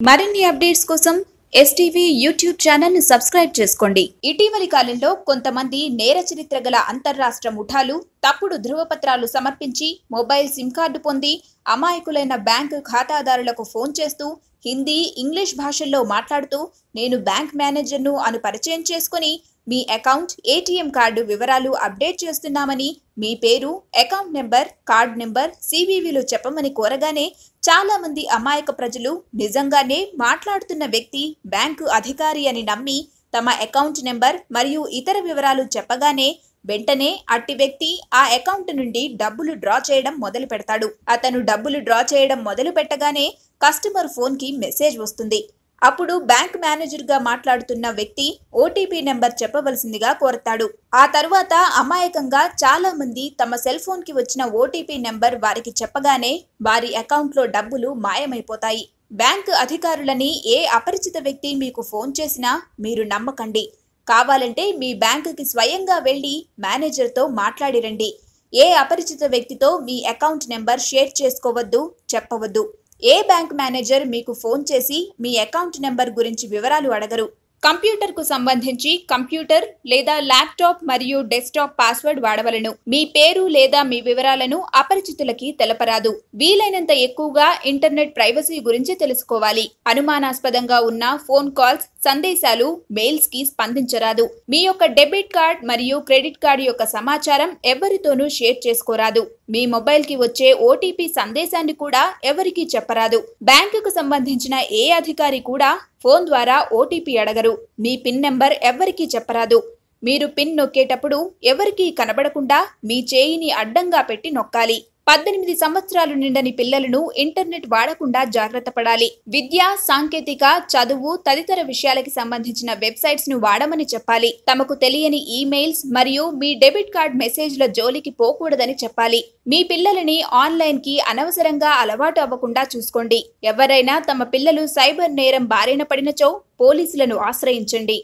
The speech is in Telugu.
మరిన్ని అప్డేట్స్ కోసం ఎస్టీవీ యూట్యూబ్ ఛానల్ను సబ్స్క్రైబ్ చేసుకోండి. ఇటీవలి కాలంలో కొంతమంది నేర చరిత్ర గల అంతర్రాష్ట్ర ముఠాలు తప్పుడు ధృవపత్రాలు సమర్పించి మొబైల్ సిమ్ కార్డు పొంది అమాయకులైన బ్యాంకు ఖాతాదారులకు ఫోన్ చేస్తూ హిందీ ఇంగ్లీష్ భాషల్లో మాట్లాడుతూ నేను బ్యాంక్ మేనేజర్ను అను పరిచయం చేసుకుని మీ అకౌంట్ ఏటీఎం కార్డు వివరాలు అప్డేట్ చేస్తున్నామని మీ పేరు అకౌంట్ నెంబర్ కార్డ్ నెంబర్ సివివిలు చెప్పమని కోరగానే చాలామంది అమాయక ప్రజలు నిజంగానే మాట్లాడుతున్న వ్యక్తి బ్యాంకు అధికారి అని నమ్మి తమ అకౌంట్ నెంబర్ మరియు ఇతర వివరాలు చెప్పగానే వెంటనే అట్టి వ్యక్తి ఆ అకౌంట్ నుండి డబ్బులు డ్రా చేయడం మొదలు పెడతాడు. అతను డబ్బులు డ్రా చేయడం మొదలు పెట్టగానే కస్టమర్ ఫోన్కి మెసేజ్ వస్తుంది. అప్పుడు బ్యాంక్ మేనేజర్గా మాట్లాడుతున్న వ్యక్తి ఓటీపీ నెంబర్ చెప్పవలసిందిగా కోరతాడు. ఆ తరువాత అమాయకంగా చాలా మంది తమ సెల్ ఫోన్కి వచ్చిన ఓటీపీ నెంబర్ వారికి చెప్పగానే వారి అకౌంట్లో డబ్బులు మాయమైపోతాయి. బ్యాంక్ అధికారులని ఏ అపరిచిత వ్యక్తి మీకు ఫోన్ చేసినా మీరు నమ్మకండి. కావాలంటే మీ బ్యాంకుకి స్వయంగా వెళ్ళి మేనేజర్తో మాట్లాడిరండి ఏ అపరిచిత వ్యక్తితో మీ అకౌంట్ నెంబర్ షేర్ చేసుకోవద్దు చెప్పవద్దు. ఏ బ్యాంక్ మేనేజర్ మీకు ఫోన్ చేసి మీ అకౌంట్ నెంబర్ గురించి వివరాలు అడగరు. కంప్యూటర్కు సంబంధించి కంప్యూటర్ లేదా ల్యాప్టాప్ మరియు డెస్క్టాప్ పాస్వర్డ్ వాడవలను. మీ పేరు లేదా మీ వివరాలను అపరిచితులకి తెలపరాదు. వీలైనంత ఎక్కువగా ఇంటర్నెట్ ప్రైవసీ గురించి తెలుసుకోవాలి. అనుమానాస్పదంగా ఉన్న ఫోన్ కాల్స్ సందేశాలు మెయిల్స్కి స్పందించరాదు. మీ యొక్క డెబిట్ కార్డ్ మరియు క్రెడిట్ కార్డు యొక్క సమాచారం ఎవరితోనూ షేర్ చేసుకోరాదు. మీ మొబైల్కి వచ్చే ఓటీపీ సందేశాన్ని కూడా ఎవరికీ చెప్పరాదు. బ్యాంకుకు సంబంధించిన ఏ అధికారి కూడా ఫోన్ ద్వారా ఓటీపీ అడగరు. మీ పిన్ నెంబర్ ఎవ్వరికీ చెప్పరాదు. మీరు పిన్ నొక్కేటప్పుడు ఎవరికీ కనబడకుండా మీ చేయిని అడ్డంగా పెట్టి నొక్కాలి. పద్దెనిమిది సంవత్సరాలు నిండని పిల్లలను ఇంటర్నెట్ వాడకుండా జాగ్రత్త పడాలి. విద్య సాంకేతిక చదువు తదితర విషయాలకి సంబంధించిన వెబ్సైట్స్ను వాడమని చెప్పాలి. తమకు తెలియని ఈమెయిల్స్ మరియు మీ డెబిట్ కార్డ్ మెసేజ్ల జోలికి పోకూడదని చెప్పాలి. మీ పిల్లలని ఆన్లైన్కి అనవసరంగా అలవాటు అవ్వకుండా చూసుకోండి. ఎవరైనా తమ పిల్లలు సైబర్ నేరం బారిన పడినచో పోలీసులను ఆశ్రయించండి.